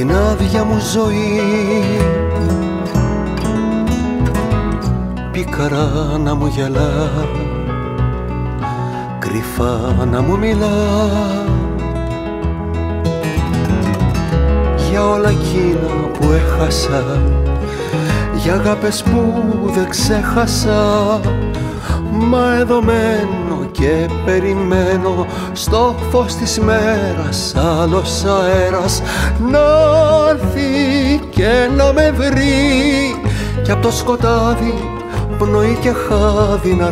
την άδεια μου ζωή πίκαρα να μου γελά. Κρυφά να μου μιλά. Για όλα εκείνα που έχασα για αγάπες που δεν ξέχασα. Μα εδώ μένω και περιμένω στο φως της μέρας άλλος αέρας. Να έρθει και να με βρει και από το σκοτάδι πνοή και χάδι να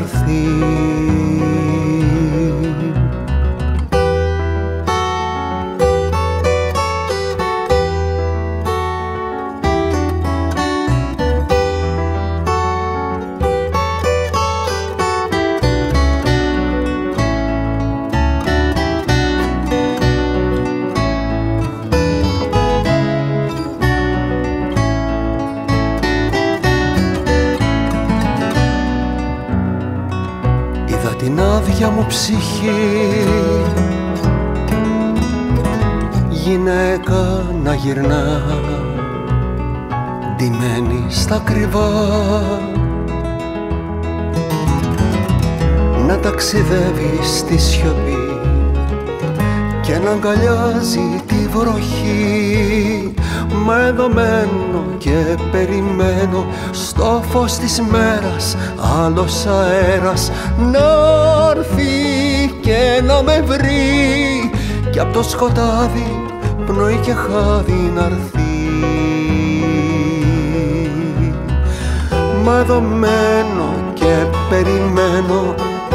ψυχή. Γυναίκα να γυρνά ντυμένη στα κρυβά να ταξιδεύει στη σιωπή και να αγκαλιάζει τη βροχή μα εδώ μένω και περιμένω στο φως της μέρας άλλος αέρας να έρθει και να με βρει. Και από το σκοτάδι πνοή και χάδι να έρθει. Μα εδώ μένω και περιμένω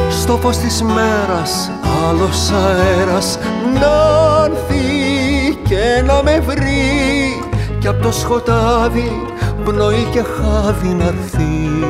στο φως της μέρας άλλος αέρας να έρθει και να με βρει και από το σκοτάδι πνοή και χάδι να έρθει